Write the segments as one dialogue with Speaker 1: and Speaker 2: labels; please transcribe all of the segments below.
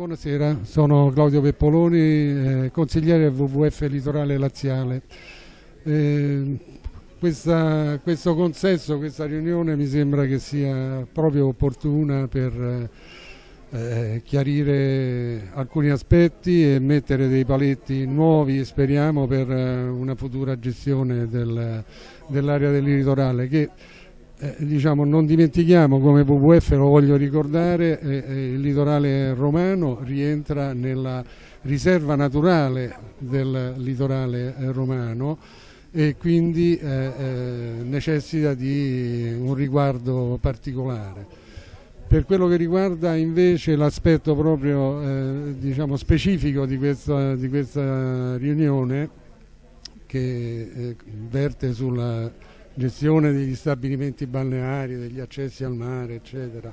Speaker 1: buonasera, sono Claudio Peppoloni, eh, consigliere WWF Litorale Laziale. Eh, questa, questo consesso, questa riunione mi sembra che sia proprio opportuna per eh, chiarire alcuni aspetti e mettere dei paletti nuovi, speriamo, per eh, una futura gestione del, dell'area del litorale che eh, diciamo, non dimentichiamo come WWF, lo voglio ricordare, eh, eh, il litorale romano rientra nella riserva naturale del litorale eh, romano e quindi eh, eh, necessita di un riguardo particolare. Per quello che riguarda invece l'aspetto proprio diciamo, specifico di questa, di questa, riunione che verte sulla gestione degli stabilimenti balneari, degli accessi al mare, eccetera.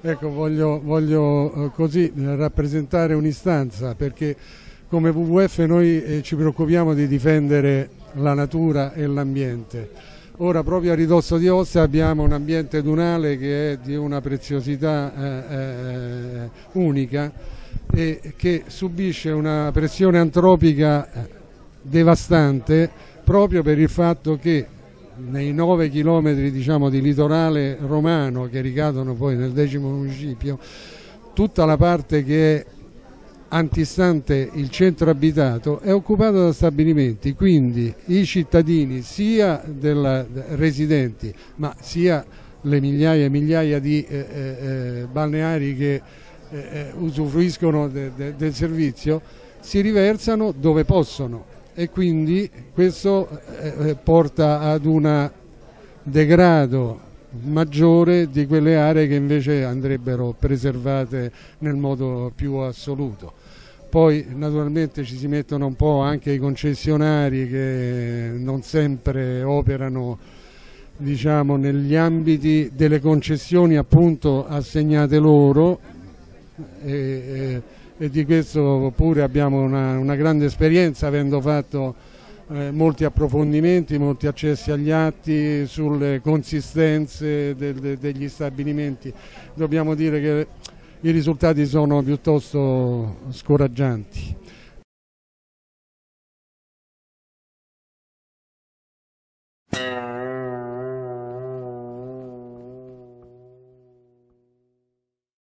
Speaker 1: Ecco, voglio, voglio eh, così rappresentare un'istanza perché come WWF noi eh, ci preoccupiamo di difendere la natura e l'ambiente. Ora proprio a ridosso di Ostia abbiamo un ambiente dunale che è di una preziosità eh, eh, unica e che subisce una pressione antropica eh, devastante proprio per il fatto che nei 9 chilometri diciamo, di litorale romano che ricadono poi nel decimo municipio, tutta la parte che è antistante il centro abitato è occupata da stabilimenti, quindi i cittadini sia della, residenti ma sia le migliaia e migliaia di eh, eh, balneari che eh, eh usufruiscono de, de, del servizio si riversano dove possono e quindi questo eh, eh, porta ad un degrado maggiore di quelle aree che invece andrebbero preservate nel modo più assoluto. Poi naturalmente ci si mettono un po' anche i concessionari che non sempre operano diciamo, negli ambiti delle concessioni appunto assegnate loro. E, e, e di questo pure abbiamo una, una grande esperienza avendo fatto eh, molti approfondimenti, molti accessi agli atti sulle consistenze del, de, degli stabilimenti. Dobbiamo dire che i risultati sono piuttosto scoraggianti.